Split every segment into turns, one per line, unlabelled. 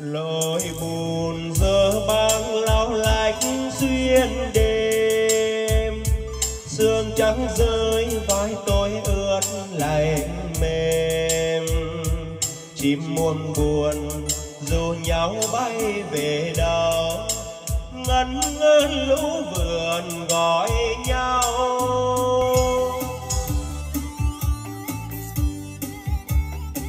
lối buồn giờ băng lao lạnh xuyên đêm. Sương trắng rơi vai tôi ướt lạnh mềm. Chim muôn buồn dù nhau bay về đâu ngân ngân lũ vườn gọi nhau.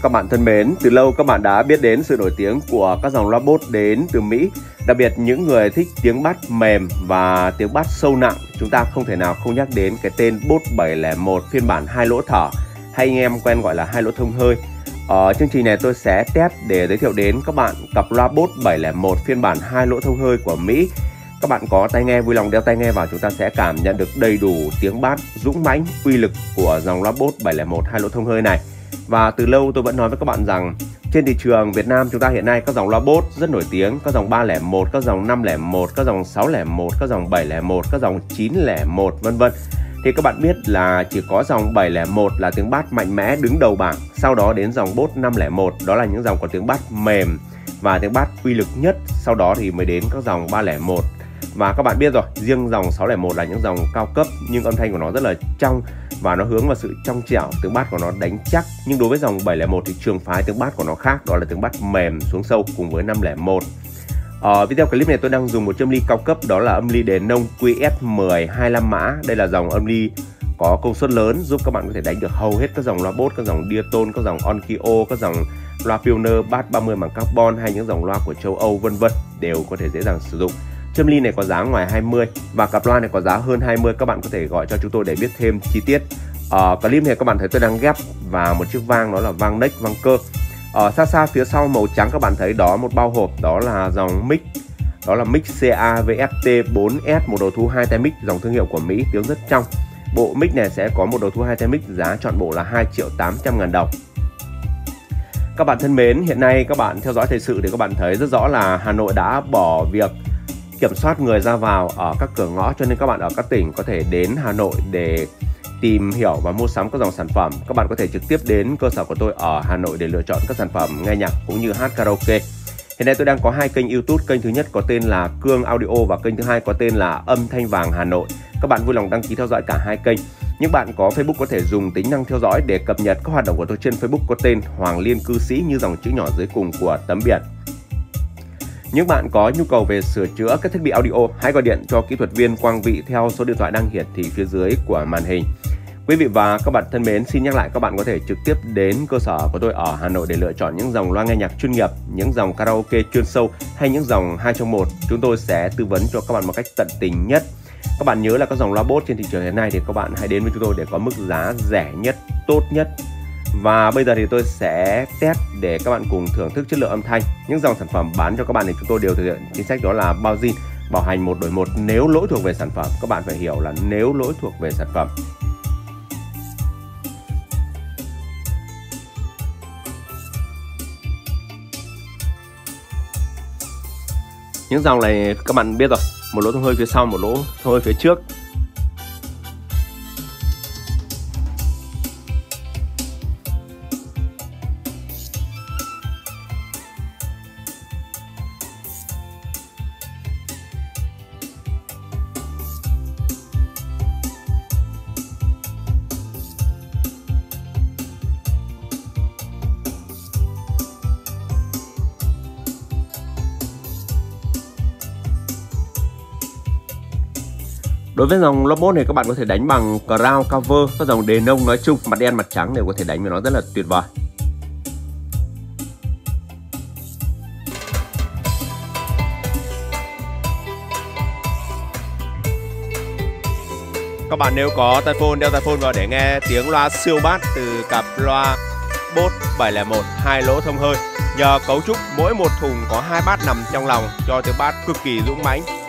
Các bạn thân mến, từ lâu các bạn đã biết đến sự nổi tiếng của các dòng loa bốt đến từ Mỹ Đặc biệt những người thích tiếng bass mềm và tiếng bass sâu nặng Chúng ta không thể nào không nhắc đến cái tên Bốt 701 phiên bản hai lỗ thở Hay anh em quen gọi là hai lỗ thông hơi ở chương trình này tôi sẽ test để giới thiệu đến các bạn cặp loa bốt 701 phiên bản hai lỗ thông hơi của Mỹ. Các bạn có tai nghe vui lòng đeo tai nghe vào chúng ta sẽ cảm nhận được đầy đủ tiếng bass dũng mãnh, uy lực của dòng loa bốt 701 hai lỗ thông hơi này. Và từ lâu tôi vẫn nói với các bạn rằng trên thị trường Việt Nam chúng ta hiện nay các dòng loa bốt rất nổi tiếng, các dòng 301, các dòng 501, các dòng 601, các dòng 701, các dòng 901 vân vân. Thì các bạn biết là chỉ có dòng 701 là tiếng bass mạnh mẽ đứng đầu bảng sau đó đến dòng bốt 501 đó là những dòng có tiếng bass mềm và tiếng bass uy lực nhất sau đó thì mới đến các dòng 301 và các bạn biết rồi riêng dòng 601 là những dòng cao cấp nhưng âm thanh của nó rất là trong và nó hướng vào sự trong trẻo tiếng bát của nó đánh chắc nhưng đối với dòng 701 thì trường phái tiếng bát của nó khác đó là tiếng bát mềm xuống sâu cùng với 501 ở ờ, video clip này tôi đang dùng một châm ly cao cấp đó là âm ly đèn nông QS10 25 mã. Đây là dòng âm ly có công suất lớn giúp các bạn có thể đánh được hầu hết các dòng loa bốt các dòng Diaton, các dòng Onkyo, các dòng loa Pioneer Bass 30 bằng carbon hay những dòng loa của châu Âu vân vân đều có thể dễ dàng sử dụng. Châm ly này có giá ngoài 20 và cặp loa này có giá hơn 20 các bạn có thể gọi cho chúng tôi để biết thêm chi tiết. Ở clip này các bạn thấy tôi đang ghép và một chiếc vang đó là vang neck vang cơ. Ở xa xa phía sau màu trắng các bạn thấy đó một bao hộp, đó là dòng mic, đó là mic CAVFT4S một đầu thu hai tay mic, dòng thương hiệu của Mỹ, tiếng rất trong. Bộ mic này sẽ có một đầu thu hai tay mic, giá chọn bộ là 2 triệu 800 ngàn đồng. Các bạn thân mến, hiện nay các bạn theo dõi thời sự thì các bạn thấy rất rõ là Hà Nội đã bỏ việc kiểm soát người ra vào ở các cửa ngõ cho nên các bạn ở các tỉnh có thể đến Hà Nội để tìm hiểu và mua sắm các dòng sản phẩm, các bạn có thể trực tiếp đến cơ sở của tôi ở Hà Nội để lựa chọn các sản phẩm nghe nhạc cũng như hát karaoke. Hiện nay tôi đang có hai kênh YouTube, kênh thứ nhất có tên là Cương Audio và kênh thứ hai có tên là Âm Thanh Vàng Hà Nội. Các bạn vui lòng đăng ký theo dõi cả hai kênh. Những bạn có Facebook có thể dùng tính năng theo dõi để cập nhật các hoạt động của tôi trên Facebook có tên Hoàng Liên Cư Sĩ như dòng chữ nhỏ dưới cùng của tấm biển. Những bạn có nhu cầu về sửa chữa các thiết bị audio, hãy gọi điện cho kỹ thuật viên Quang Vị theo số điện thoại đang hiển thị phía dưới của màn hình. Quý vị và các bạn thân mến, xin nhắc lại các bạn có thể trực tiếp đến cơ sở của tôi ở Hà Nội để lựa chọn những dòng loa nghe nhạc chuyên nghiệp, những dòng karaoke chuyên sâu hay những dòng 2 trong 1. Chúng tôi sẽ tư vấn cho các bạn một cách tận tình nhất. Các bạn nhớ là các dòng loa bốt trên thị trường hiện nay thì các bạn hãy đến với chúng tôi để có mức giá rẻ nhất, tốt nhất. Và bây giờ thì tôi sẽ test để các bạn cùng thưởng thức chất lượng âm thanh. Những dòng sản phẩm bán cho các bạn thì chúng tôi đều thực hiện chính sách đó là bao zin, bảo hành một đổi một nếu lỗi thuộc về sản phẩm. Các bạn phải hiểu là nếu lỗi thuộc về sản phẩm những dòng này các bạn biết rồi một lỗ thông hơi phía sau một lỗ thông hơi phía trước Đối với dòng Lobot này các bạn có thể đánh bằng crown cover, các dòng đề nông nói chung, mặt đen mặt trắng đều có thể đánh với nó rất là tuyệt vời. Các bạn nếu có tai phone đeo tai phone vào để nghe tiếng loa siêu bass từ cặp loa Bose 701 hai lỗ thông hơi. Nhờ cấu trúc mỗi một thùng có hai bát nằm trong lòng cho tiếng bass cực kỳ dũng mãnh